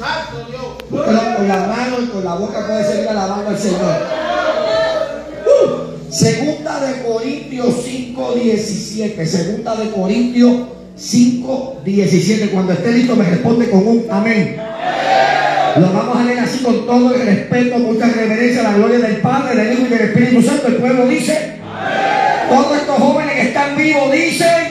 Pero con la mano y con la boca puede seguir alabando al Señor. Uh, segunda de Corintios 5, 17. Segunda de Corintios 5, 17. Cuando esté listo me responde con un amén. Lo vamos a leer así con todo el respeto, mucha reverencia, la gloria del Padre, del Hijo y del Espíritu Santo. El pueblo dice, todos estos jóvenes que están vivos dicen,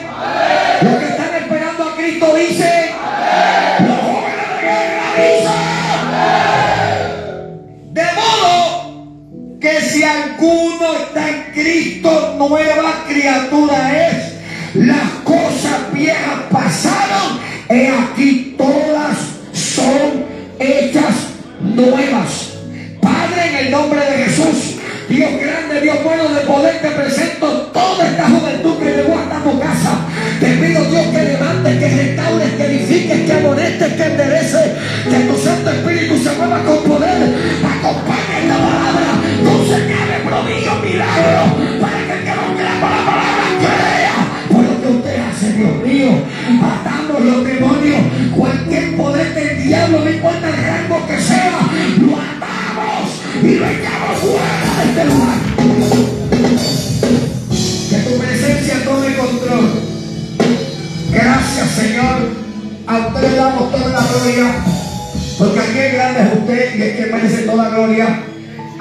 Nueva criatura es. Las cosas viejas pasaron, he aquí todas son hechas nuevas. Padre, en el nombre de Jesús, Dios grande, Dios bueno de poder, te presento toda esta juventud que llegó hasta tu casa. Te pido, Dios, que levantes, que restaures, que edifiques, que amonestes, que endereces, que tu Santo Espíritu se mueva con poder. Señales, prodigios, milagros, para que el que no crea por la palabra crea. Por lo que usted hace, Dios mío, matamos los demonios, cualquier poder del diablo, no importa el rango que sea, lo atamos y lo echamos fuera de este lugar. Que tu presencia tome control. Gracias, Señor. A usted le damos toda la gloria. Porque aquí es grande es usted y es que merece toda gloria.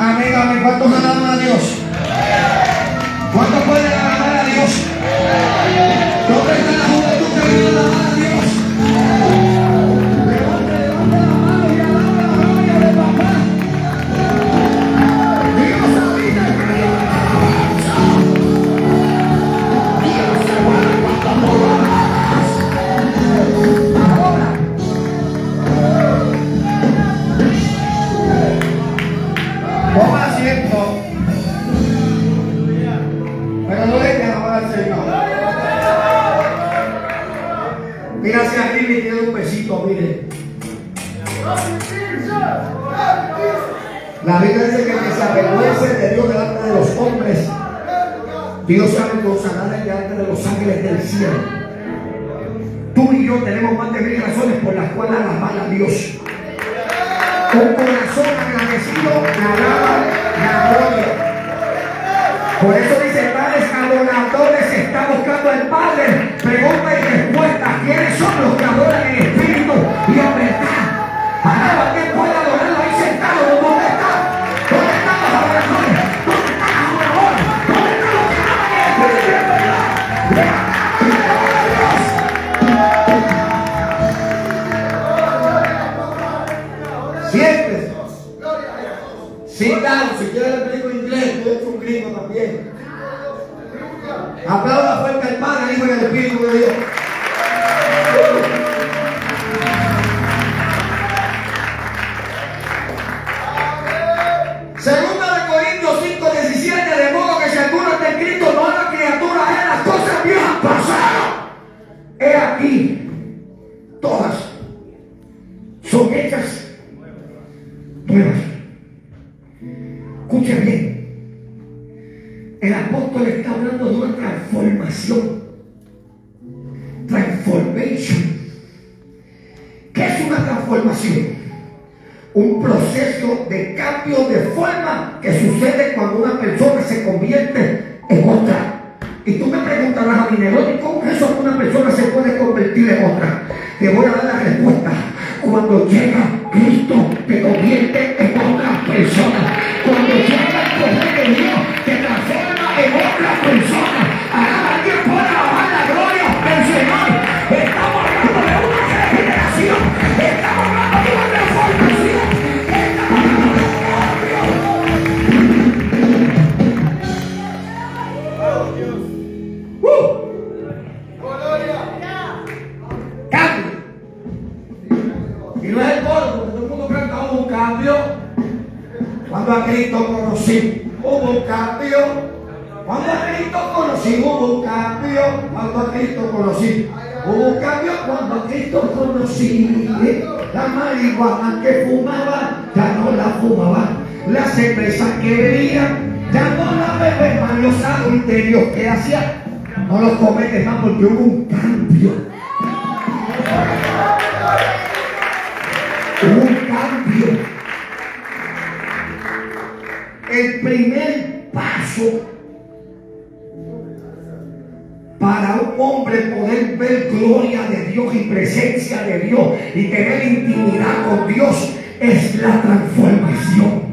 Amén, amén. ¿Cuántos alaban a Dios? ¿Cuántos pueden alabar a Dios? ¿Dónde está la juventud que aquí, hombre poder ver gloria de Dios y presencia de Dios y tener intimidad con Dios es la transformación.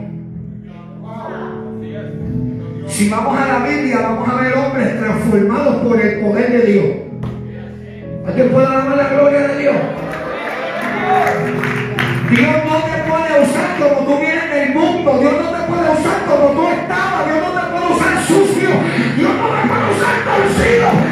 Si vamos a la Biblia, vamos a ver hombres transformados por el poder de Dios. ¿Alguien puede dar la gloria de Dios? Dios no te puede usar como tú vienes del mundo. Dios no te puede usar como tú estabas. Dios no te puede usar sucio. Dios no te puede usar torcido.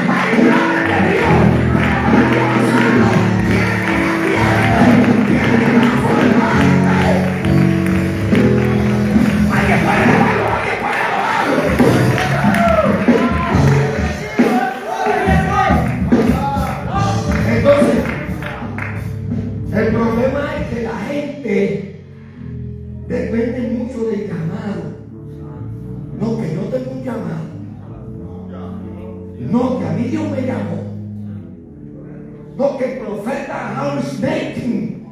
Profeta Hans Bacon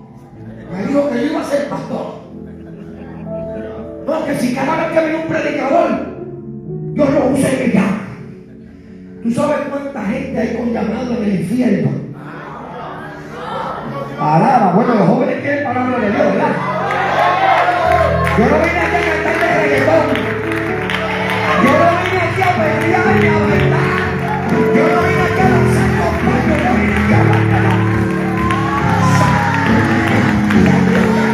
me dijo que yo iba a ser pastor. No, que si cada vez que viene un predicador, Dios lo usa y me llama. ¿Tú sabes cuánta gente hay con llamado en el infierno? Palabra, bueno, los jóvenes quieren palabra de Dios, ¿verdad? Yo no vine aquí a cantar de reggaetón. Yo no vine aquí a pelear ni a bailar. Yo no vine Mire,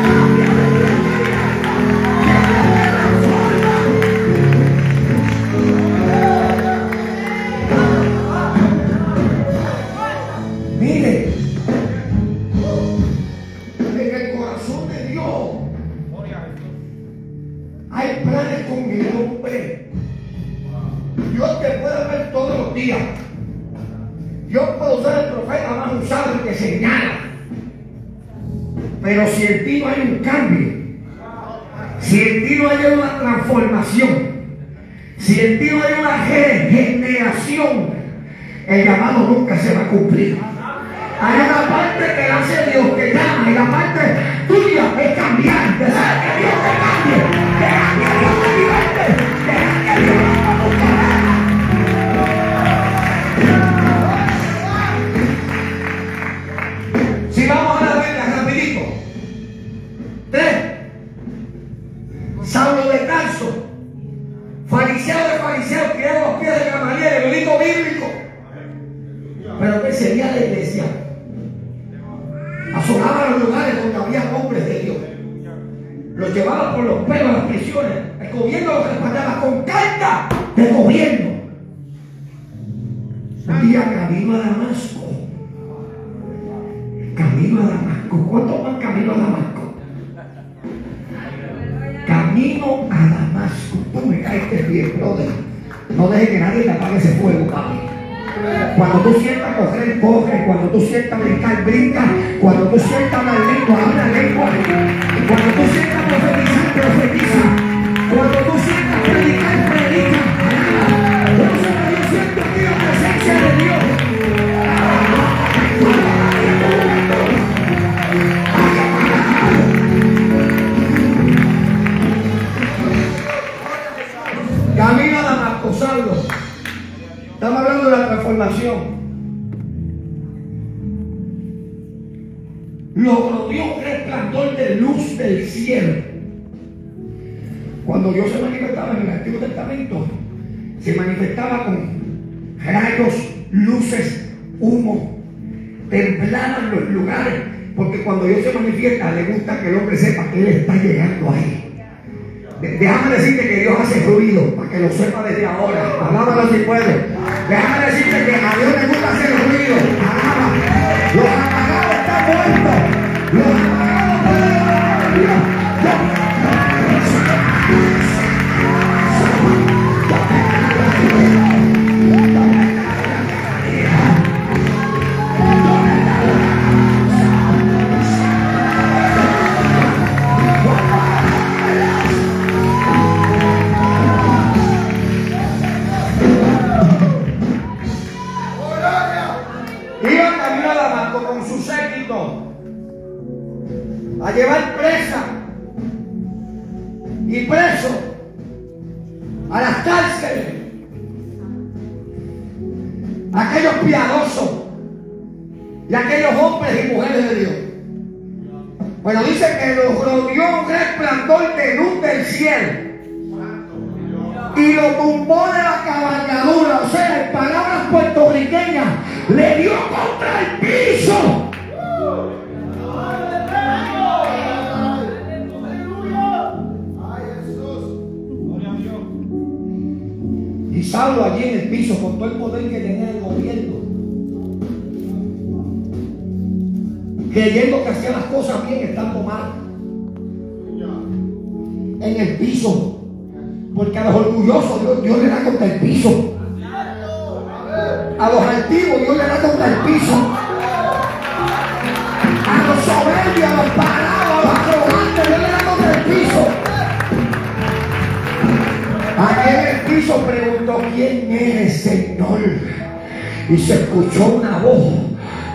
Cuando tú cuando Dios se manifiesta, le gusta que el hombre sepa que Él está llegando ahí. Déjame decirte que Dios hace ruido para que lo sepa desde ahora. Alábalo si puede. Déjame decirte que a Dios le gusta hacer ruido. Alaba. Los apagados están muertos. Los Bueno, dice que los rodeó un resplandor de luz del cielo y lo tumbó de la cabalgadura, o sea, en palabras puertorriqueñas, le dio contra el piso. Y Saulo allí en el piso con todo el poder que tenía el gobierno. Creyendo que hacía las cosas bien estando mal. En el piso. Porque a los orgullosos Dios, le da contra el piso. A los altivos Dios le da contra el piso. A los soberbios, a los parados, a los arrogantes, Dios le da contra el piso. Aquí en el piso preguntó, ¿quién eres, Señor? Y se escuchó una voz.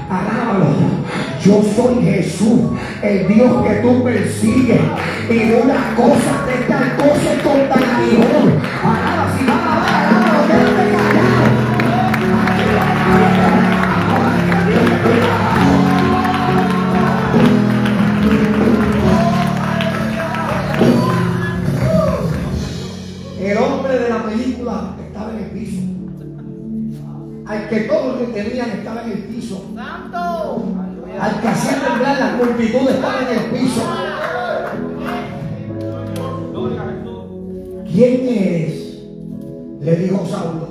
Alábalo yo soy Jesús, el Dios que tú persigues. Y una cosa de tal cosa contra. El hombre de la película estaba en el piso. Al que todos tenían estaba en el piso. ¡Santo! Al que hacía temblar la multitud estaba en el piso. ¿Quién eres? Le dijo Saulo.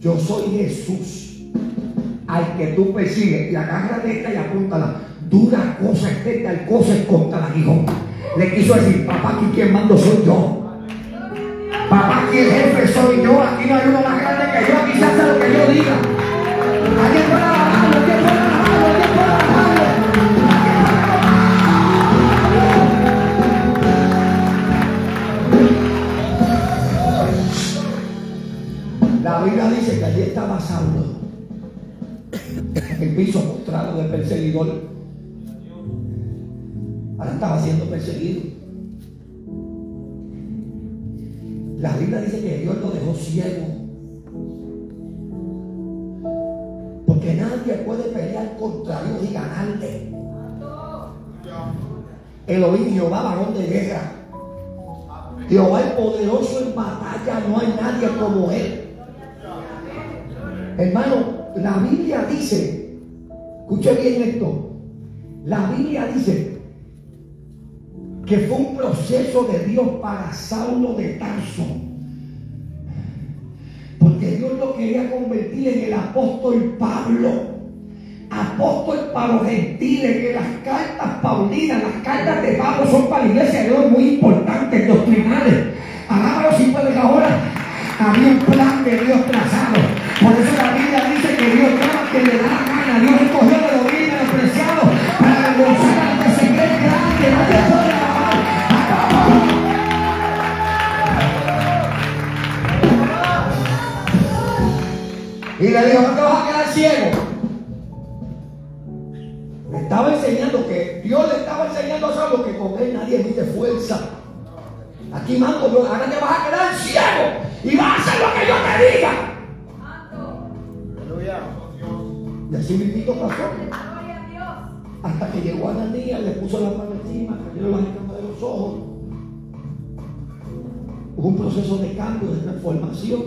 Yo soy Jesús, al que tú persigues. Y agárrate esta y apúntala. Dura cosa es tal cosa es contra la hijo. Le quiso decir, papá, aquí quien mando soy yo. Papá, aquí el jefe soy yo. Aquí no hay uno más grande que yo. Aquí se hace lo que yo diga. Aquí La estaba Saulo, el piso mostrado del perseguidor. Ahora estaba siendo perseguido. La Biblia dice que Dios lo dejó ciego. Porque nadie puede pelear contra Dios y ganarle. Elohim, Jehová, varón de guerra. Jehová el poderoso en batalla, no hay nadie como él. Hermano, la Biblia dice, escuche bien esto, la Biblia dice que fue un proceso de Dios para Saulo de Tarso. Porque Dios lo quería convertir en el apóstol Pablo. Apóstol para los gentiles, que las cartas paulinas, las cartas de Pablo son para la iglesia de Dios muy importantes, doctrinales. Alábalo si puedes ahora. Había un plan de Dios trazado por eso la Biblia dice que Dios llama que le da gana. Dios escogió de los bienes despreciados para avergonzar a los que se creen grandes. Nadie puede alabar. Y le dijo, no te vas a quedar ciego. Le estaba enseñando que Dios le estaba enseñando a Saulo que con él nadie mide fuerza. Aquí mando ahora te vas a quedar ciego y vas a hacer lo que yo te diga. Y así mismo pasó. Hasta que llegó a Ananías, le puso la mano encima, cayó las escamas de los ojos. Hubo un proceso de cambio, de transformación.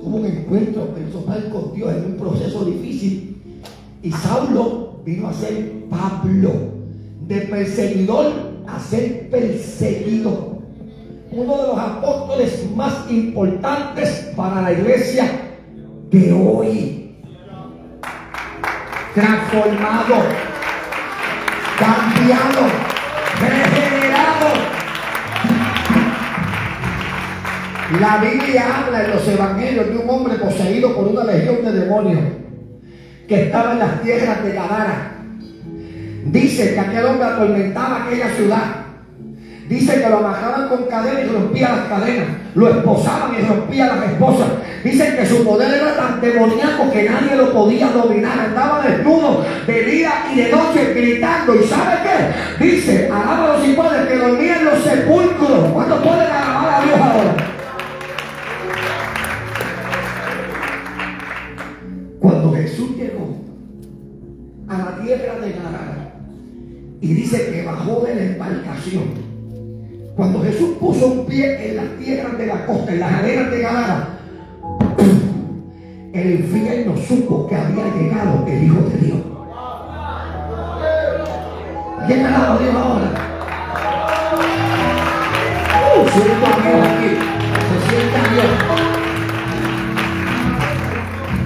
Tuvo un encuentro personal con Dios en un proceso difícil. Y Saulo vino a ser Pablo, de perseguidor a ser perseguido. Uno de los apóstoles más importantes para la iglesia de hoy transformado, cambiado, regenerado. La Biblia habla en los evangelios de un hombre poseído por una legión de demonios que estaba en las tierras de Gadara. Dice que aquel hombre atormentaba aquella ciudad Dice que lo amarraban con cadenas y rompía las cadenas. Lo esposaban y rompía las esposas. Dicen que su poder era tan demoníaco que nadie lo podía dominar. Andaba desnudo de día y de noche gritando. ¿Y sabe qué? Dice, alábalo si puede, que dormían en los sepulcros. ¿Cuándo pueden alabar a Dios ahora? Cuando Jesús llegó a la tierra de Gadara y dice que bajó de la embarcación. Cuando Jesús puso un pie en las tierras de la costa, en las arenas de Gadara, el infierno supo que había llegado el Hijo de Dios. ¿Quién alaba a Dios ahora? Uh, a Dios aquí. Se siente a Dios.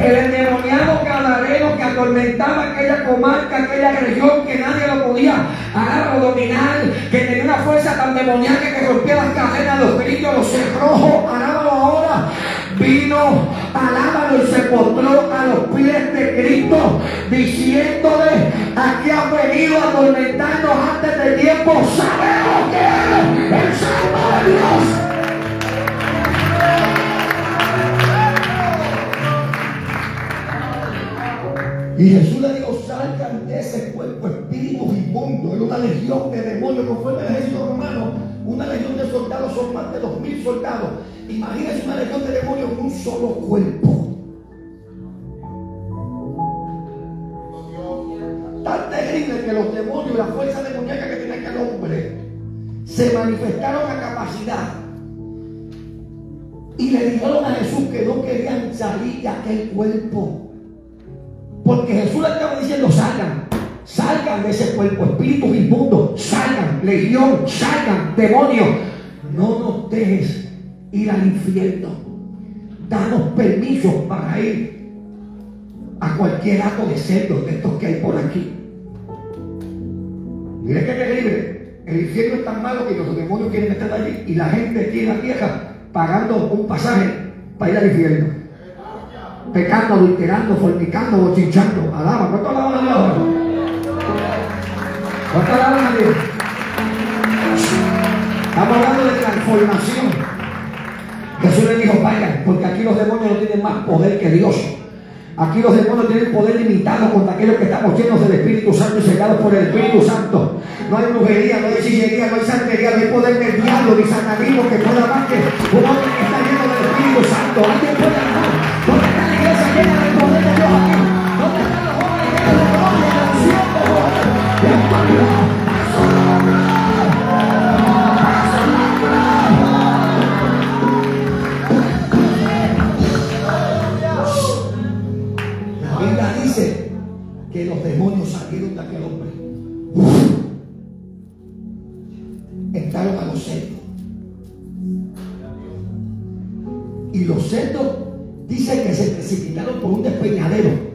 El endemoniado cadareno que atormentaba aquella comarca, aquella región que nadie lo podía agarrar o dominar, que tenía una fuerza tan demoníaca que rompía las cadenas, los grillos, los cerrojos, alábalo ahora vino, alábalo y se postró a los pies de Cristo, diciéndole, aquí ha venido a atormentarnos antes de tiempo, sabemos que eres el Santo de Dios. Y Jesús le dijo, salgan de ese cuerpo espíritu inmundo. Era una legión de demonios conforme el ejército romano. Una legión de soldados son más de dos mil soldados. Imagínense una legión de demonios en un solo cuerpo. Tan terrible que los demonios y la fuerza demoníaca que tenía aquel hombre se manifestaron a capacidad. Y le dijeron a Jesús que no querían salir de aquel cuerpo. Porque Jesús le estaba diciendo, salgan, salgan de ese cuerpo, espíritus inmundos, salgan, legión, salgan, demonios. No nos dejes ir al infierno. Danos permiso para ir a cualquier acto de cerdo de estos que hay por aquí. Mire qué terrible. El infierno es tan malo que los demonios quieren estar allí y la gente aquí en la tierra pagando un pasaje para ir al infierno pecando, adulterando, fornicando, bochinchando. Alaba, ¿cuánto alaban a Dios? ¿Cuánto alaban a? Estamos hablando de transformación. Jesús le dijo, vayan, porque aquí los demonios no tienen más poder que Dios. Aquí los demonios tienen poder limitado contra aquellos que estamos llenos del Espíritu Santo y sellados por el Espíritu Santo. No hay brujería, no hay sillería, no hay santería, no hay poder del diablo ni satanismo que pueda más un hombre que está lleno del Espíritu Santo. Alguien puede hablar. Y los cerdos Dice que se precipitaron por un despeñadero.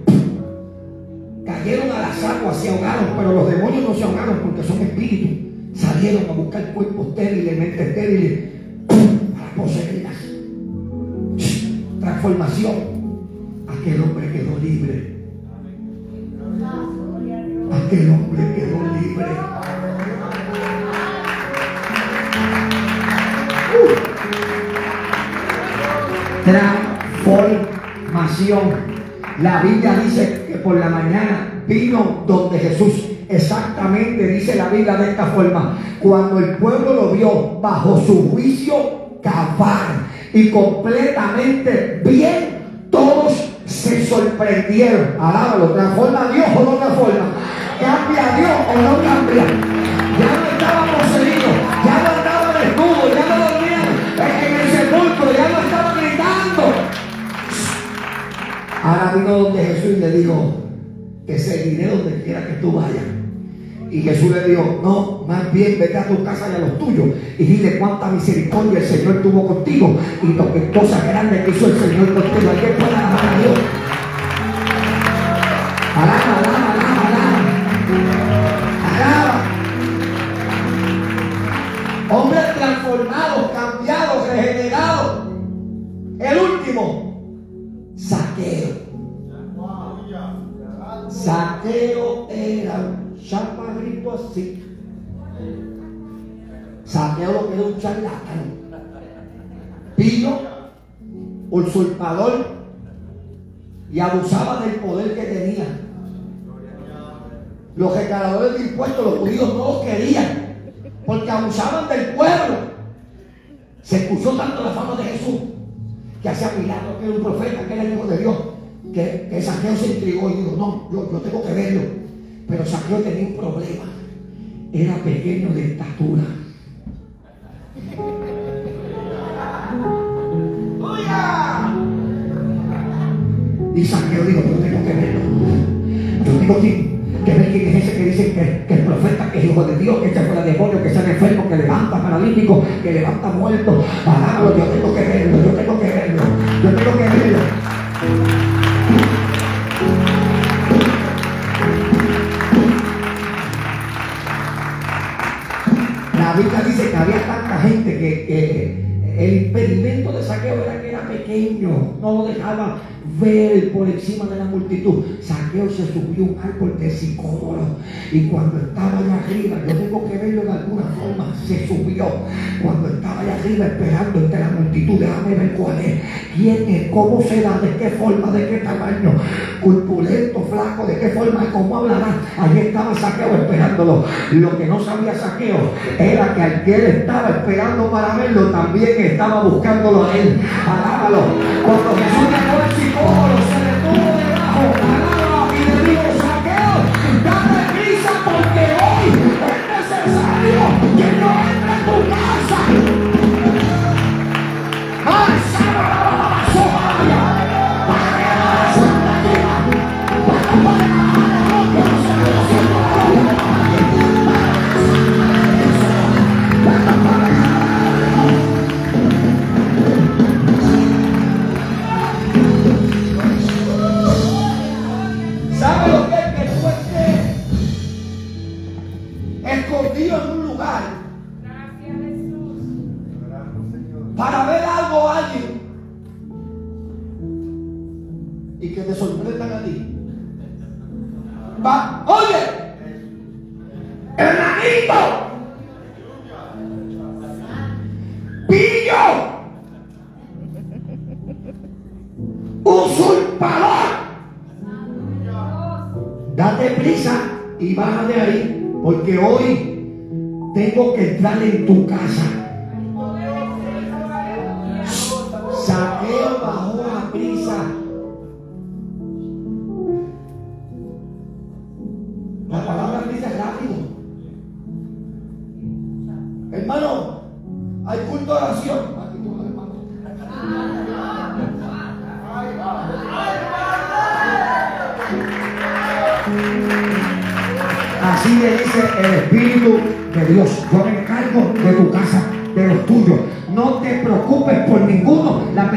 Se ahogaron, pero los demonios no se ahogaron porque son espíritus. Salieron a buscar cuerpos estériles, mentes estériles, para poseerlas. Transformación. Aquel hombre quedó libre. Aquel hombre quedó libre. Uh formación. La Biblia dice que por la mañana vino Jesús. Exactamente dice la Biblia de esta forma. Cuando el pueblo lo vio bajo su juicio cabal y completamente bien, todos se sorprendieron. Alábalo, transforma a Dios o no transforma. Cambia a Dios o no cambia. Ya no estaba poseído, ya no estaba desnudo, ya no dormía en el sepulcro, ya no estaba gritando. Ahora vino donde Jesús le dijo, que seguiré donde quiera que tú vayas. Y Jesús le dijo, no, más bien vete a tu casa y a los tuyos y dile cuánta misericordia el Señor tuvo contigo y lo que cosas grandes que hizo el Señor contigo. Hay que pueda alabar a Dios. Alaba, alaba, alaba, alaba. Alaba. Hombres transformados, cambiados, regenerados. El último, saqueo. Saqueo Saqueo lo que era un charlatán. Pino, usurpador y abusaba del poder que tenía. Los recaudadores de impuestos, los judíos no los querían porque abusaban del pueblo. Se escuchó tanto la fama de Jesús que hacía milagros, que era un profeta, que era el hijo de Dios, que, que Saqueo se intrigó y dijo, no, yo, yo tengo que verlo. Pero Saqueo tenía un problema. Era pequeño de estatura. Y Saqueo dijo, yo tengo que verlo. Yo tengo que, que ver quién es ese que dice que, que el profeta, que es hijo de Dios, que echa fuera demonio, que sea enfermo, que levanta paralítico, que levanta muertos. Alábalo, yo tengo que verlo, yo tengo que verlo, yo tengo que verlo. El impedimento de saqueo era que era pequeño, no lo dejaba ver por encima de la multitud. Saqueo se subió un árbol de sicómoro y cuando estaba allá arriba, yo tengo que verlo de alguna forma, se subió. Cuando estaba allá arriba esperando entre la multitud, déjame ver cuál es, quién es, cómo será, de qué forma, de qué tamaño, corpulento, flaco, de qué forma, cómo hablará. Allí estaba Saqueo esperándolo. Lo que no sabía Saqueo era que al que él estaba esperando para verlo, también estaba buscándolo a él. Alábalo. Cuando Jesús llegó al Oh, Va, oye, hermanito, pillo, usurpador. Date prisa y baja de ahí, porque hoy tengo que entrar en tu casa.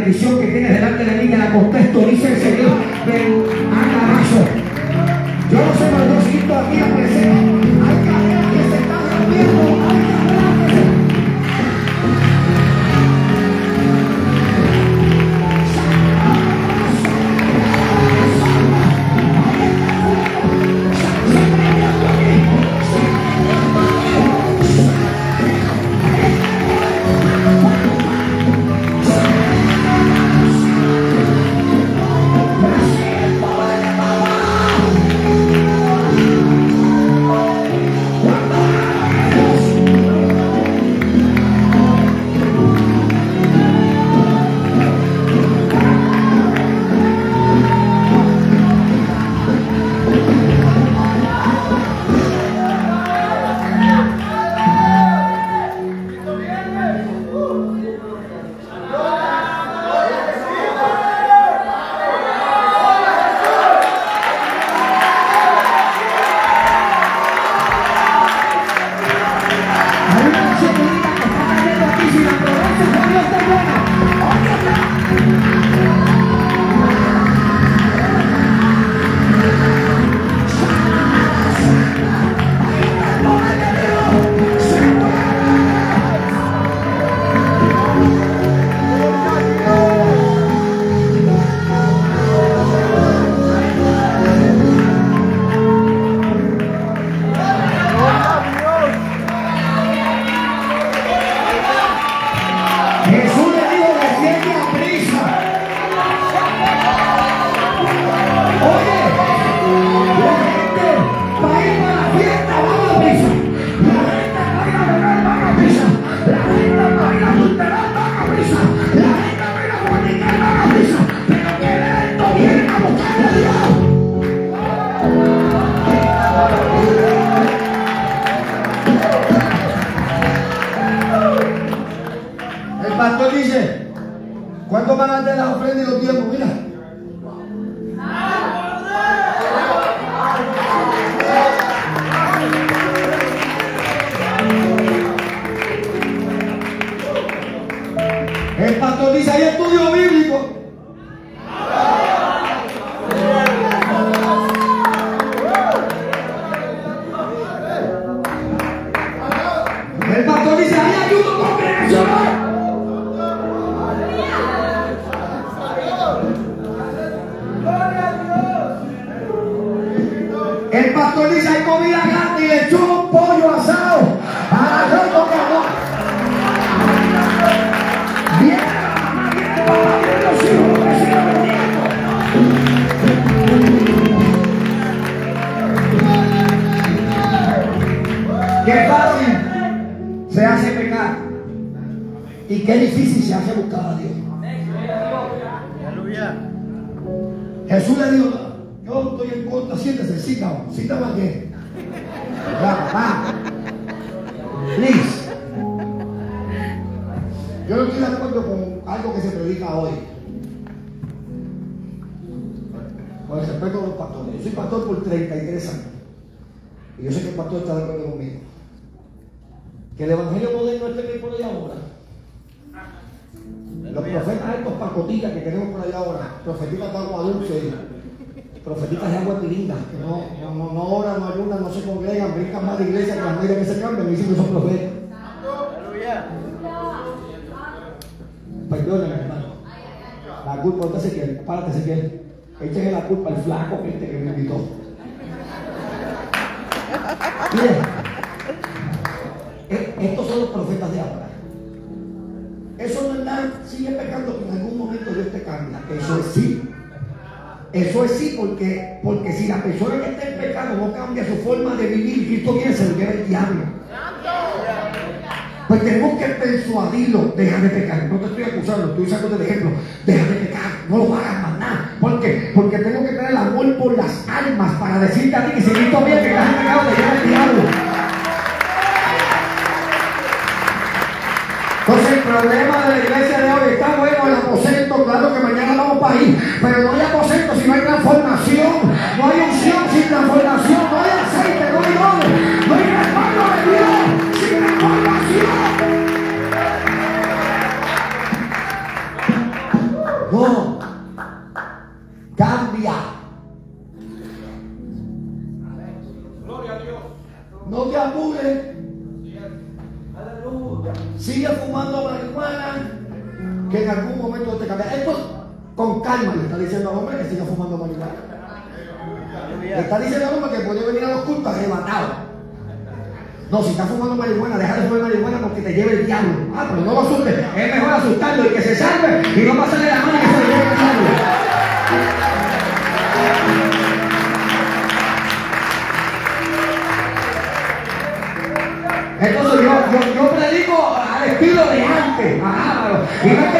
Petición que tienes delante de mí, que la contesto, dice el Señor. Pastor dice, hay estudio bíblico. Qué difícil se hace buscar a Dios. Jesús le dijo, yo estoy en contra, siéntese, cita, cita más bien. Ya, papá. Please. Yo no estoy de acuerdo con algo que se predica hoy. Con el respeto a los pastores. Yo soy pastor por 33 años. Y yo sé que el pastor está de acuerdo conmigo. Que el evangelio que tenemos por allá ahora, profetitas de agua dulce, profetitas de agua tiringa, que no, no, no, oran, no ayunan, no se congregan, brincan más de iglesia que las medias que se cambian, dicen que son profetas. Perdónenme, hermano. La culpa usted se quiere, párate se quiere. Échale la culpa al flaco este que me invitó. Miren, Eso no es nada, sigue pecando que en algún momento Dios te cambia. Eso es sí. Eso es sí, porque, porque si la persona que está en pecado no cambia su forma de vivir, Cristo viene se lo lleva el diablo. Pues tenemos que persuadirlo, deja de pecar. No te estoy acusando, estoy usando el ejemplo. Deja de pecar, no lo hagas más nada. ¿Por qué? Porque tengo que tener el amor por las almas para decirte a ti que si Cristo viene que en pecado, te lleva el diablo. Problema de la iglesia de hoy. Está bueno el aposento, claro que mañana vamos para ahí, pero no hay aposento si no hay transformación, no hay unción sin transformación, no le está diciendo al hombre que siga fumando marihuana. Le está diciendo al hombre que puede venir a los cultos arrebatado. No, si está fumando marihuana, deja de fumar marihuana porque te lleva el diablo. Ah, pero no lo asustes. Es mejor asustarlo y que se salve y no pasarle la mano que se lo lleve el diablo. Entonces yo, yo, yo predico al estilo de antes, ajá, no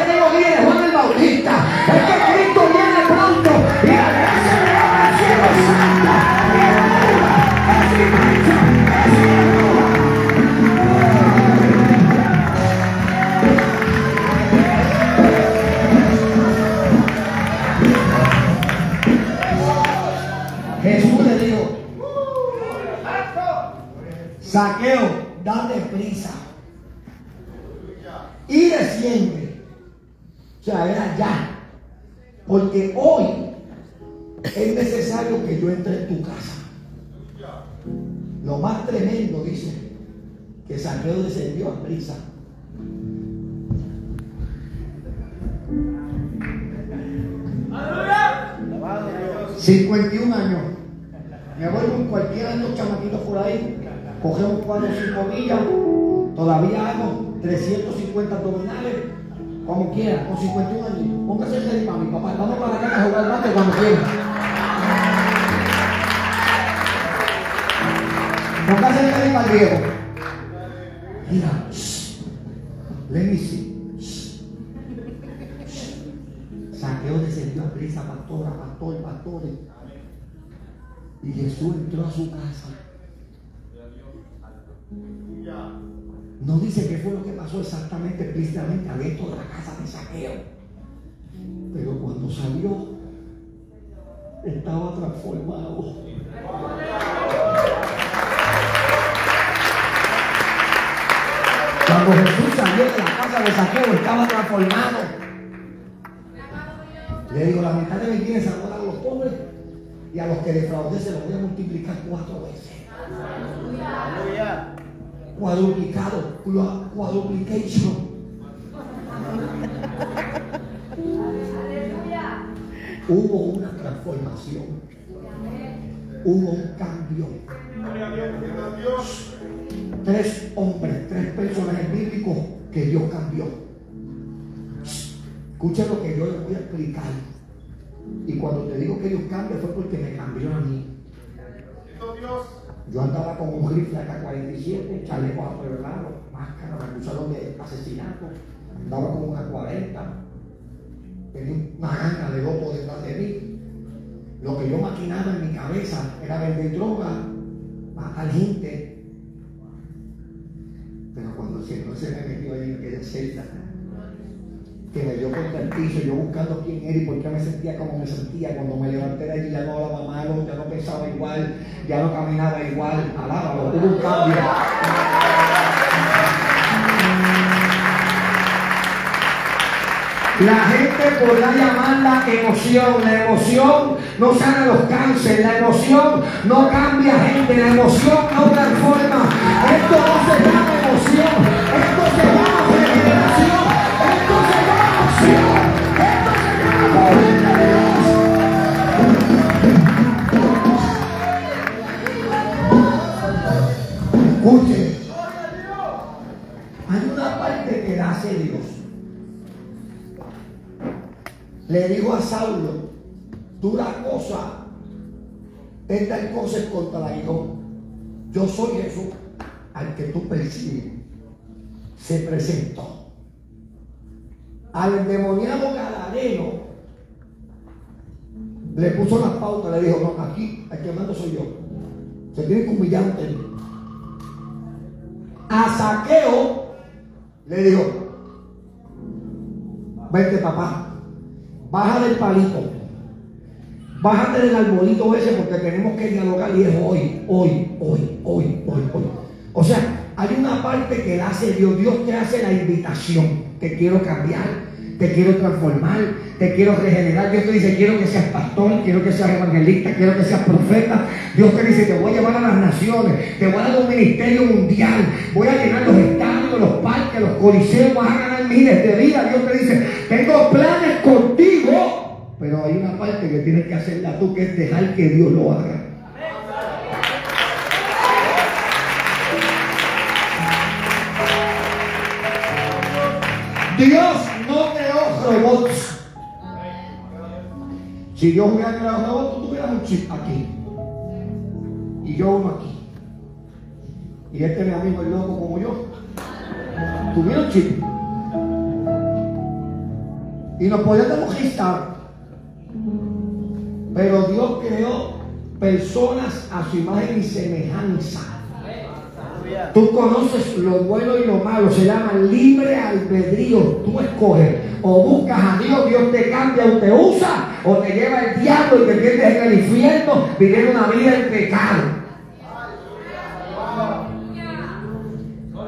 Saqueo descendió a prisa. ¡Aleluya! 51 años. Me voy con cualquiera de los chamaquitos por ahí, cogemos 4 o 5 millas, todavía hago 350 abdominales, como quiera, con 51 años. Póngase el para mi papá, vamos para casa a jugar bate cuando quiera. Póngase el para el viejo. Mira, shh, let me see. Saqueo descendió a prisa, pastora, pastor, pastores. Y Jesús entró a su casa. No dice qué fue lo que pasó exactamente, explícitamente adentro de la casa de Saqueo. Pero cuando salió, estaba transformado. Cuando Jesús salió de la casa de Saqueo, estaba transformado. Le digo, la mitad de mis bienes se a los pobres y a los que defraudé se los voy a multiplicar cuatro veces. Cuadruplicado, cuadruplication. Hubo una transformación. Hubo un cambio. Tres hombres, tres personajes bíblicos que Dios cambió. Escucha lo que yo les voy a explicar. Y cuando te digo que Dios cambia fue porque me cambió a mí. Yo andaba con un rifle AK-47, chaleco a lado, máscara, me acusaron de asesinato. Andaba con una 40. Tenía una gana de loco detrás de mí. Lo que yo maquinaba en mi cabeza era vender droga, matar gente. Pero cuando el Señor se me metió ahí, me quedé celda que me dio contra el piso, yo buscando quién era y por qué me sentía como me sentía. Cuando me levanté de allí ya no hablaba malo, ya no pensaba igual, ya no caminaba igual. Alábalo, hubo un. La gente podrá llamarla emoción. La emoción no sana los cánceres. La emoción no cambia gente. La emoción no transforma. Esto no se llama Esto se llama regeneración. Escuche, hay una parte que hace Dios. Le digo a Saulo, tú la cosa, esta cosa es contra yo. Yo soy Jesús al que tú persigues. Se presentó al endemoniado Gadareno le puso las pautas, le dijo, no, aquí el que mando soy yo. Se tiene que humillar. A Saqueo le dijo, vente papá, baja del palito, bájate del arbolito ese porque tenemos que dialogar y es hoy, hoy, hoy, hoy, hoy, hoy. O sea, hay una parte que hace Dios, Dios te hace la invitación, te quiero cambiar, te quiero transformar, te quiero regenerar. Dios te dice, quiero que seas pastor, quiero que seas evangelista, quiero que seas profeta. Dios te dice, te voy a llevar a las naciones, te voy a dar un ministerio mundial, voy a llenar los estadios, los parques, los coliseos, vas a ganar miles de vida. Dios te dice, tengo planes contigo, pero hay una parte que tienes que hacerla tú, que es dejar que Dios lo haga. Dios robots. Si Dios hubiera creado robots, tú tuvieras un chip aquí. Y yo uno aquí. Y este mi amigo el loco como yo. Tuviera un chip. Y nos podíamos registrar. Pero Dios creó personas a su imagen y semejanza. Tú conoces lo bueno y lo malo. Se llama libre albedrío. Tú escoges. O buscas a Dios, Dios te cambia o te usa. O te lleva el diablo y te pierdes en el infierno viviendo una vida en pecado.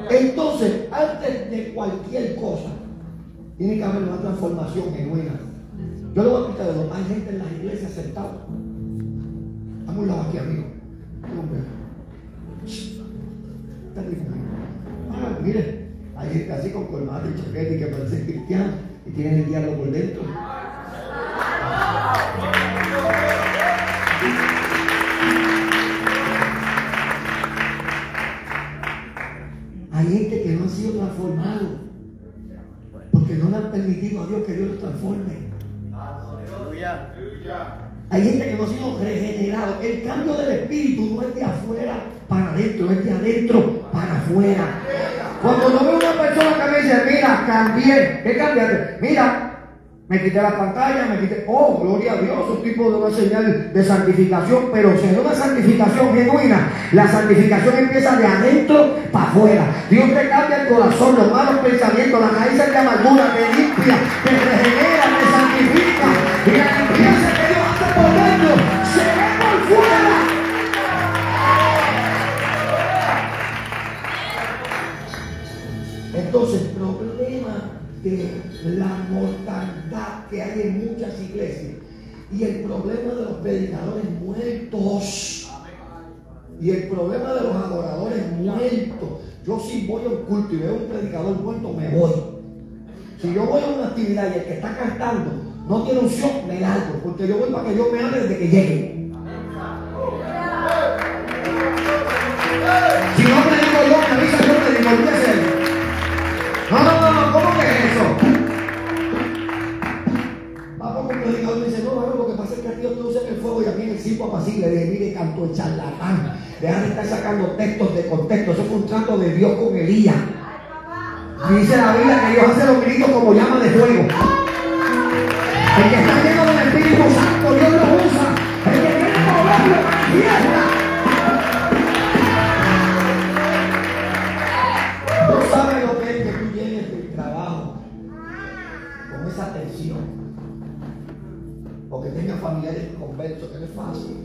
Entonces, antes de cualquier cosa, tiene que haber una transformación genuina. Yo le voy a explicar de lo hay gente en las iglesias sentados. A un lado aquí, amigo. Ah, mire, hay gente así con colmado y chaqueta y que parece cristiano y tienen el diablo por dentro. Hay gente que no ha sido transformado porque no le han permitido a Dios que Dios los transforme. Hay gente que no ha sido regenerado. El cambio del espíritu no es de afuera para adentro, es de adentro para afuera. Cuando yo veo una persona que me dice, mira, cambié, ¿qué cambiaste? Mira, me quité la pantalla, me quité, oh, gloria a Dios, un tipo de una señal de santificación, pero es una santificación genuina, la santificación empieza de adentro para afuera. Dios te cambia el corazón, los malos pensamientos, las raíces de amargura, te limpia, te regenera, Entonces, problema de la mortandad que hay en muchas iglesias y el problema de los predicadores muertos y el problema de los adoradores muertos. Yo si voy a un culto y veo un predicador muerto, me voy. Si yo voy a una actividad y el que está cantando no tiene un shock, me largo, porque yo voy para que Dios me hable desde que llegue. Fuego y a mí en el circo apacible, de mire, canto el charlatán. Deja de estar sacando textos de contexto. Eso fue un trato de Dios con Elías. Dice la Biblia que Dios hace los gritos como llama de fuego. El que está lleno del Espíritu Santo, Dios lo usa. El que quiere moverlo, manifiesta. No sabes lo que es que tú llenes tu trabajo con esa tensión. O que tengas familiares conversos, que no es fácil.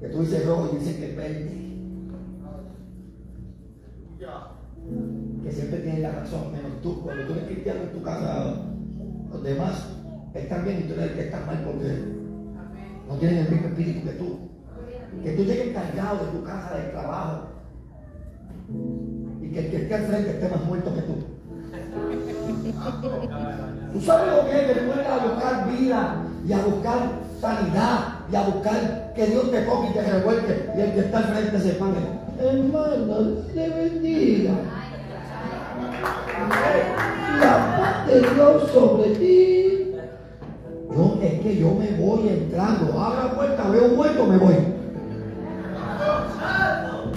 Que tú dices rojo y dicen que es verde. Que siempre tiene la razón, menos tú. Cuando tú eres cristiano en tu casa, los demás están bien y tú eres el que está mal porque no tienen el mismo espíritu que tú. Que tú llegues cargado de tu casa, del trabajo. Y que el que esté al frente esté más muerto que tú. Tú sabes lo que es que tú a buscar vida y a buscar sanidad y a buscar que Dios te coge y te revuelque y el que está al frente se pague. Hermano, te bendiga. La paz de Dios sobre ti. No, es que yo me voy entrando. Abra puerta, veo un me voy.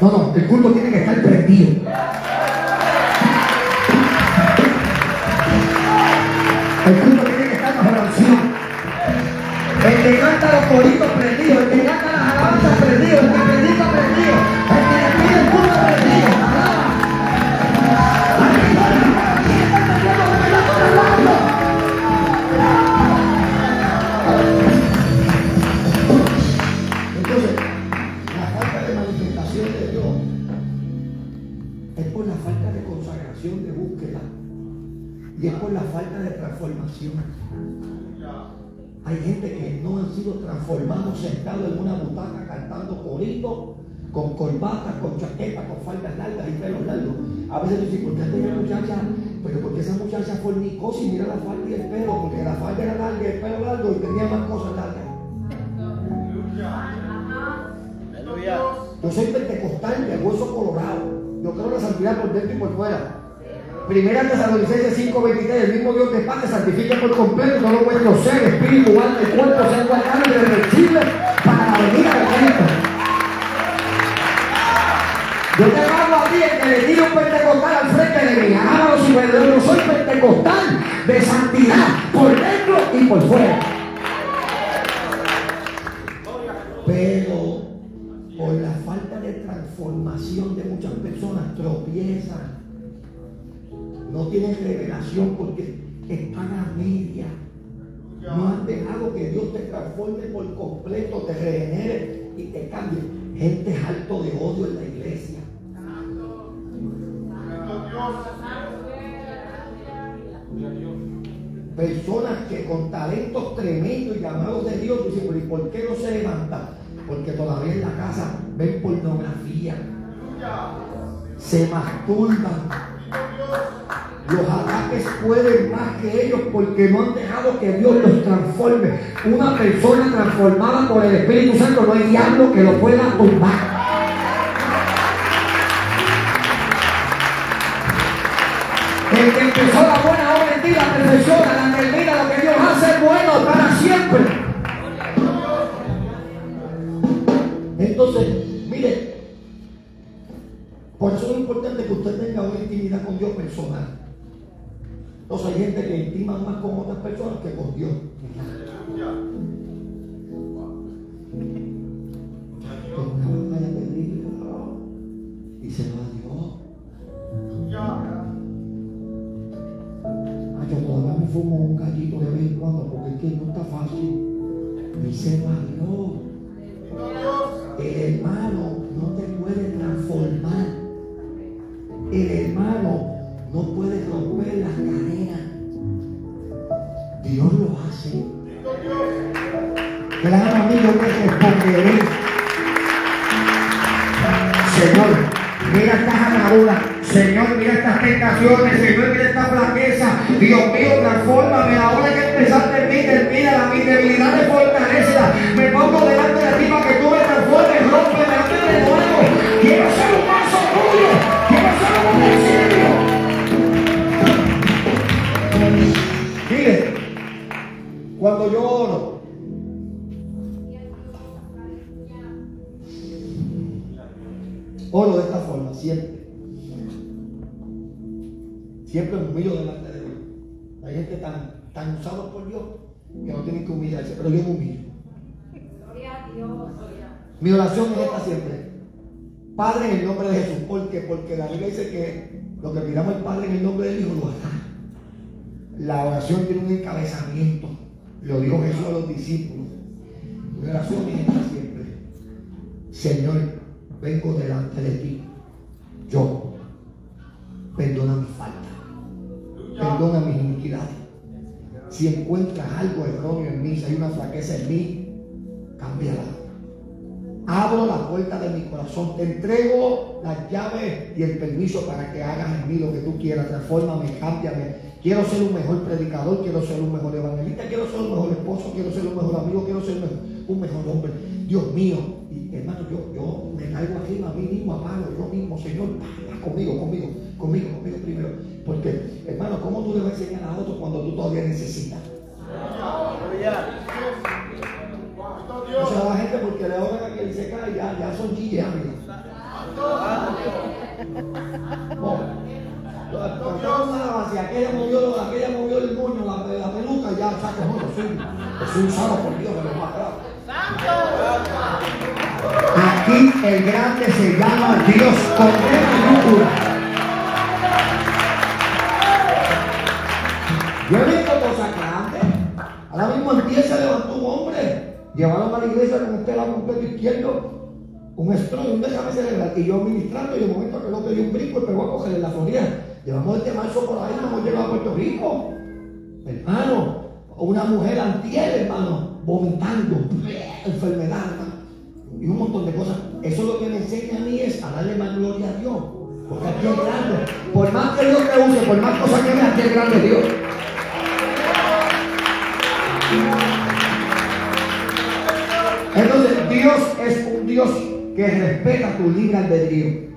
No, no, el culto tiene que estar prendido. El culto Que canta los coritos con corbatas, con chaquetas, con faldas largas y pelos largos. A veces dicen, ¿por qué aquella muchacha? Pero porque esa muchacha fornicó y mira la falda y el pelo, porque la falda era larga y el pelo largo y tenía más cosas largas. Yo soy pentecostal de hueso colorado. Yo creo la santidad por dentro y por fuera. Primera Tesalonicenses 5:23, el mismo Dios de paz te santifica por completo todo vuestro ser, espíritu, alma y cuerpo sean guardados irreversibles para la venida de Cristo. Yo te hago a ti el que le tire un pentecostal al frente de mí. Alábalo si yo soy pentecostal de santidad por dentro y por fuera. Pero por la falta de transformación de muchas personas tropiezan no tienen revelación porque están a media. No han dejado que Dios te transforme por completo, te regenere y te cambie. Gente alto de odio en la iglesia. Personas que con talentos tremendos y llamados de Dios, dicen, ¿y por qué no se levantan? Porque todavía en la casa ven pornografía, se masturban, los ataques pueden más que ellos porque no han dejado que Dios los transforme. Una persona transformada por el Espíritu Santo no hay diablo que lo pueda tumbar. El que empezó la buena obra en ti la perfecciona, Entonces, mire, por eso es importante que usted tenga una intimidad con Dios personal. Entonces hay gente que intima más con otras personas que con Dios. y se va a Dios. Ay, yo todavía me fumo un gallito de vez en cuando porque es que no está fácil. A Dios. El hermano no te puede transformar. Tan, usada por Dios que no tienen que humillarse, pero yo me humillo. Mi oración es esta siempre. Padre, en el nombre de Jesús. ¿Por qué? Porque la Biblia dice que lo que pidamos al Padre en el nombre del Hijo lo hará. La oración tiene un encabezamiento. Lo dijo Jesús a los discípulos. Mi oración es esta siempre. Señor, vengo delante de ti. Yo. Perdona mi falta. Perdona mis iniquidades. Si encuentras algo erróneo en mí, si hay una flaqueza en mí, cámbiala. Abro la puerta de mi corazón, te entrego las llaves y el permiso para que hagas en mí lo que tú quieras. Transfórmame, cámbiame. Quiero ser un mejor predicador, quiero ser un mejor evangelista, quiero ser un mejor esposo, quiero ser un mejor amigo, quiero ser un mejor, hombre. Dios mío, y hermano, yo, yo me caigo aquí a mí mismo, apago, yo mismo, Señor, conmigo, conmigo, conmigo, conmigo primero. Porque, hermano, ¿cómo tú le vas a enseñar a otro cuando tú todavía necesitas? O sea, la gente porque le oran a quien se cae, ya, ya son chillas, amigos. Si aquella movió, aquella movió el moño, la, la peluca, ya saca bueno, sí. Es un usado por Dios, pero más Aquí el grande se llama Dios con minúscula. Llevaron a la iglesia con usted la un izquierdo, un estrón, un déjame celebrar. Y yo ministrando, y de momento que no dio un brinco y pegó a cogerle la florida. Llevamos este marzo por ahí, nos hemos llevado a Puerto Rico. Hermano, una mujer antiel, hermano, vomitando, enfermedad, y un montón de cosas. Eso lo que me enseña a mí es a darle más gloria a Dios. Porque aquí es grande. Por más que Dios te use, por más cosas que veas, aquí es grande Dios. Entonces, Dios es un Dios que respeta tu libre albedrío.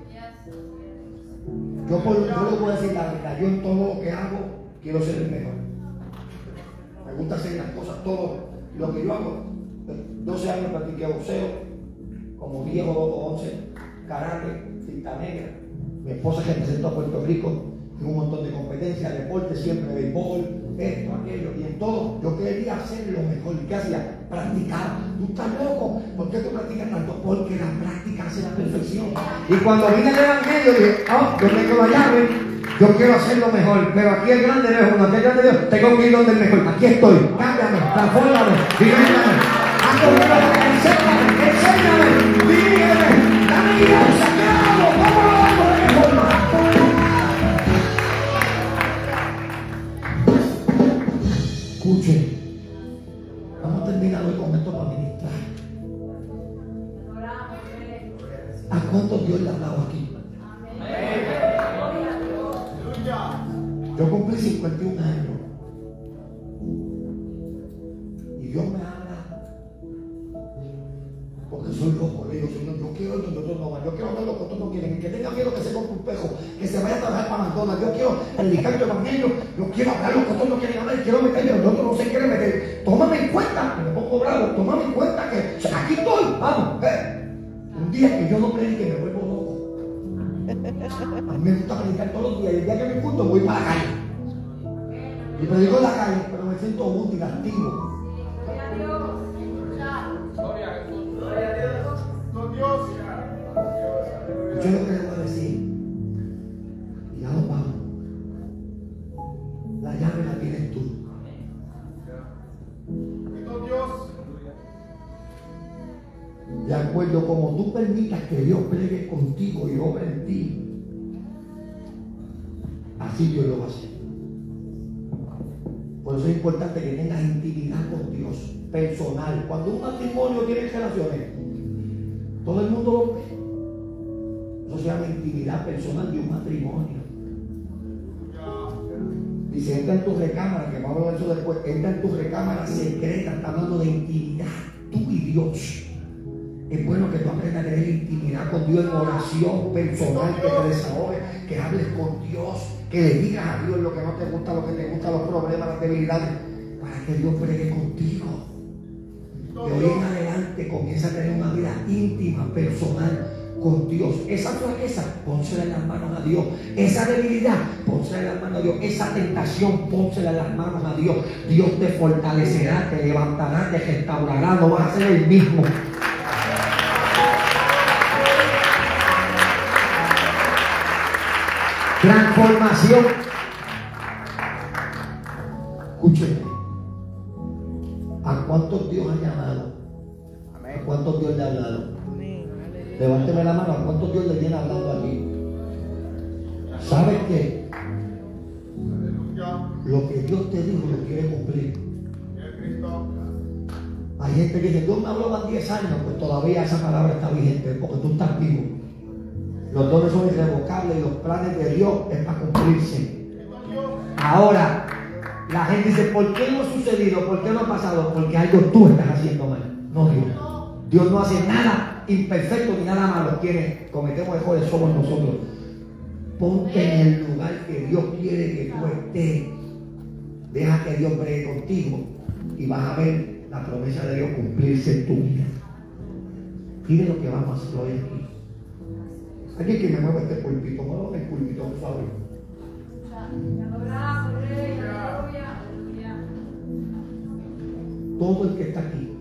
Yo, por, yo le voy a decir la verdad, yo en todo lo que hago quiero ser el mejor. Me gusta hacer las cosas, todo lo que yo hago. 12 años practiqué boxeo, como viejo 11, karate, cinta negra. Mi esposa que representó a Puerto Rico en un montón de competencias, deporte, siempre béisbol, esto, aquello, y en todo yo quería hacer lo mejor. ¿Qué hacía? Practicar. ¿Tú estás loco? ¿Por qué tú practicas tanto? Porque la práctica hace la perfección. Y cuando vine el Evangelio dije, oh, yo tengo la llave, yo quiero hacer lo mejor, pero aquí el grande no es uno, aquí el grande Dios, tengo que ir donde el mejor. Aquí estoy, cámbiame, transfórmame, dirígeme, haz conmigo, enséñame, enséñame, dirígeme, dame guía, Escuchen. Hoy con esto para ministrar. ¿A cuántos Dios le ha dado aquí? Yo cumplí 51 años. Y Dios me habla. Porque soy loco. Le yo quiero esto, yo no Yo quiero ver lo que otros no quieren. que tenga miedo que se compre un pejo. Que se vaya a trabajar para McDonald's. Yo quiero predicar el evangelio. Yo quiero hablar día que yo no predique me vuelvo loco. A mí me gusta predicar todos los días. Y el día que me junto voy para la calle. Y predico en la calle, pero me siento útil, activo. Tú permitas que Dios plegue contigo y obre en ti, así Dios lo va a hacer. Por eso es importante que tengas intimidad con Dios, personal. Cuando un matrimonio tiene relaciones, todo el mundo lo ve. Eso se llama intimidad personal de un matrimonio. Dice, entra en tu recámara, que vamos a hablar eso después, entra en tu recámara secreta, está hablando de intimidad, tú y Dios. Es bueno que tú aprendas a tener intimidad con Dios en oración personal, que te desahogues, que hables con Dios, que le digas a Dios lo que no te gusta, lo que te gusta, los problemas, las debilidades, para que Dios bregue contigo. De hoy en adelante comienza a tener una vida íntima, personal con Dios. Esa flaqueza, pónsela en las manos a Dios. Esa debilidad, pónsela en las manos a Dios. Esa tentación, pónsela en las manos a Dios. Dios te fortalecerá, te levantará, te restaurará. No vas a ser el mismo. Transformación. Escúcheme. ¿A cuántos Dios ha llamado? ¿A cuántos Dios le ha hablado? Levánteme la mano. ¿A cuántos Dios le viene hablando aquí? ¿Sabes qué? Lo que Dios te dijo lo quiere cumplir. Hay gente que dice, Dios me habló más 10 años, pues todavía esa palabra está vigente, porque tú estás vivo. Los dones son irrevocables y los planes de Dios es para cumplirse. Ahora, la gente dice, ¿por qué no ha sucedido? ¿Por qué no ha pasado? Porque algo tú estás haciendo mal, no Dios. Dios no hace nada imperfecto ni nada malo. Quienes cometemos errores somos nosotros. Ponte en el lugar que Dios quiere que tú estés. Deja que Dios bregue contigo y vas a ver la promesa de Dios cumplirse en tu vida. Mire lo que vamos a hacer hoy aquí. Alguien que me mueva este pulpito, mueva el pulpito, por favor. Todo el que está aquí,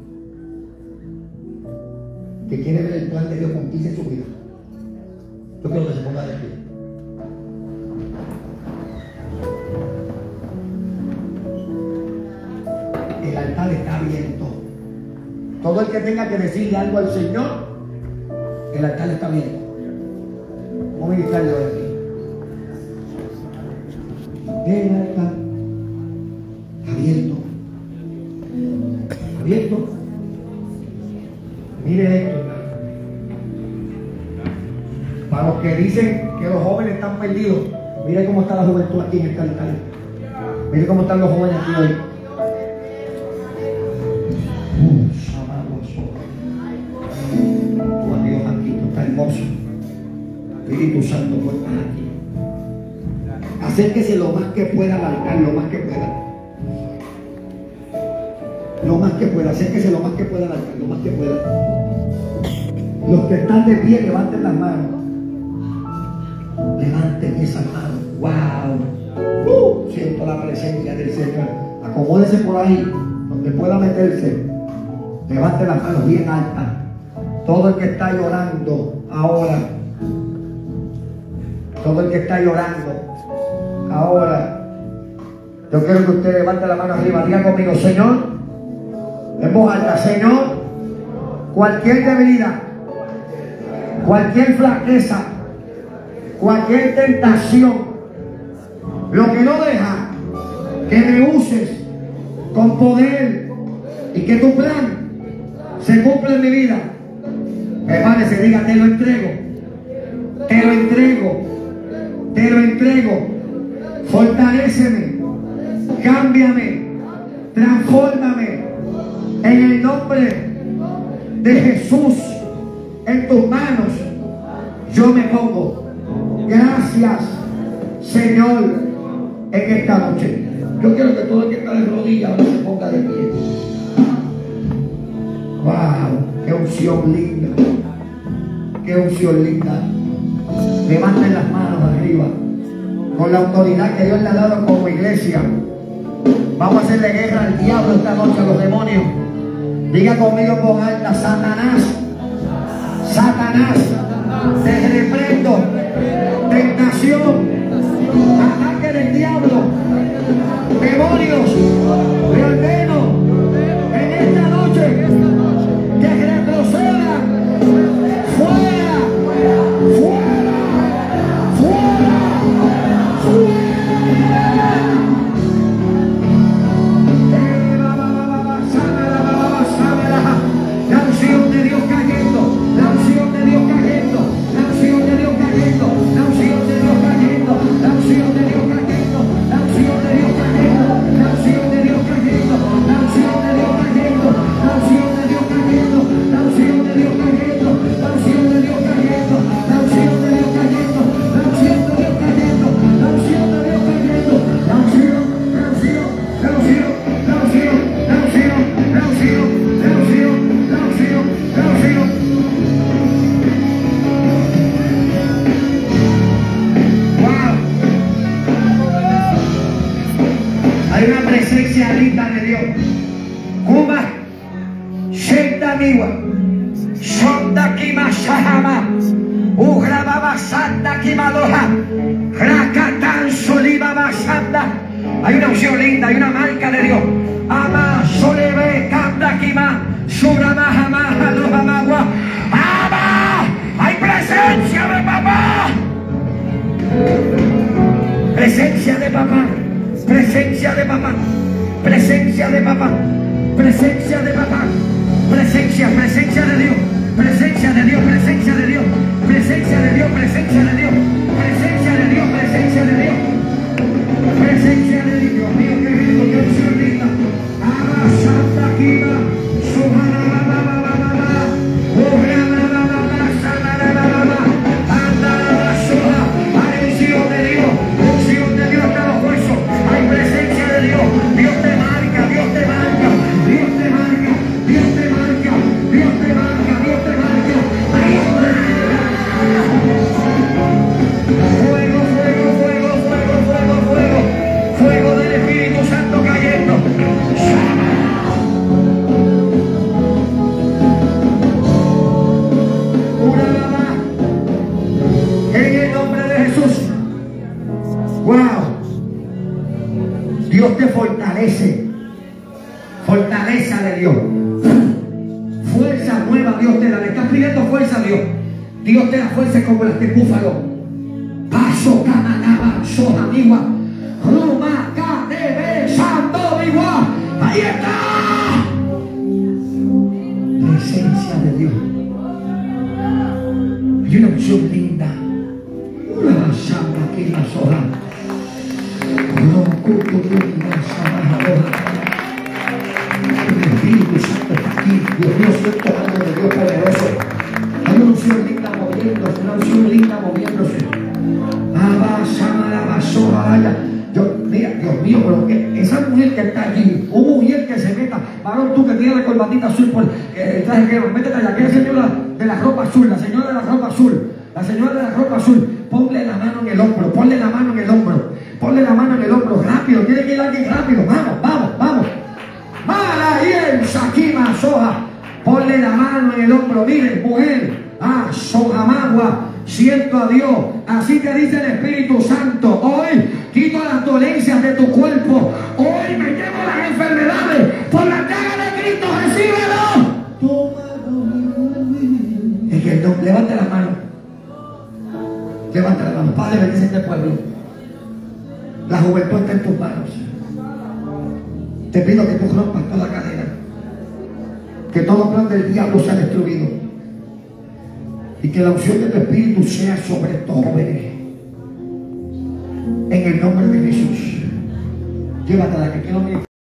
que quiere ver el plan de Dios cumplirse en su vida, yo quiero que se ponga de pie. El altar está abierto. Todo el que tenga que decirle algo al Señor, el altar está abierto. Hoy aquí. El altar abierto. Abierto. Mire esto. Para los que dicen que los jóvenes están perdidos, mire cómo está la juventud aquí en este altar. Mire cómo están los jóvenes aquí hoy. Espíritu Santo, tú estás aquí. Acérquese lo más que pueda al altar, lo más que pueda. Lo más que pueda, acérquese lo más que pueda al altar, lo más que pueda. Los que están de pie, levanten las manos. Levanten esas manos. ¡Wow! Uh, siento la presencia del Señor. Acomódese por ahí, donde pueda meterse. Levanten las manos bien altas. Todo el que está llorando ahora. Todo el que está llorando ahora. Yo quiero que usted levante la mano arriba. Diga conmigo, Señor. En voz alta, Señor. Cualquier debilidad cualquier flaqueza, cualquier tentación, lo que no deja que me uses con poder y que tu plan se cumpla en mi vida. Prepárese, diga, te lo entrego, te lo entrego, te lo entrego, fortaleceme, cámbiame, transfórmame en el nombre de Jesús en tus manos yo me pongo. Gracias, Señor, en esta noche. Yo quiero que todo el que está de rodillas ahora se ponga de pie. ¡Wow! ¡Qué unción linda! ¡Qué unción linda! Levanten las manos con la autoridad que Dios le ha dado como iglesia. Vamos a hacerle guerra al diablo esta noche, a los demonios. Diga conmigo con alta, Satanás Satanás, te reprendo. Tentación, ataque del diablo, demonios, le Santa Kimaloja. Rakatan Solibaba Santa. Hay una unción linda, hay una marca de Dios. Ama Solebe Kanda Kima. Surama Hamaha Lobamagua. Ama. Hay presencia de papá. Presencia de papá. Presencia de papá. Presencia de papá. Presencia de papá. Presencia, presencia de Dios. Presencia de Dios, presencia de Dios. Presencia de Dios, presencia de Dios. Presencia de Dios, presencia de Dios. Presencia de Dios. Dios mío, qué lindo, Dios mío, Santa Kiva. Suharabababababa. Dios. Dios te da fuerza como las de búfalo. Paso camanaba, soja. Ruma cadebe santo. Ahí está. Mío, pero que esa mujer que está allí, una mujer que se meta, varón tú que tienes la corbatita azul por el traje que métete allá, aquella señora de la ropa azul, la señora de la ropa azul, la señora de la ropa azul, ponle la mano en el hombro, ponle la mano en el hombro, ponle la mano en el hombro, rápido, tiene que ir alguien rápido, vamos, vamos, vamos. Mala y el Sakima Soja. Ponle la mano en el hombro. Mire, mujer. Ah, Sojamagua. Siento a Dios. Así te dice el Espíritu Santo. Hoy quito las dolencias de tu cuerpo. Hoy me llevo las enfermedades. Por la llaga de Cristo, recíbelo. Es que el don- levante la mano. Levanta la mano. Padre, bendice este pueblo. La juventud está en tus manos. Te pido que tú rompas toda cadena. Que todo plan del diablo sea destruido. Y que la unción de tu espíritu sea sobre todo. En el nombre de Jesús. Llévatela que quiero.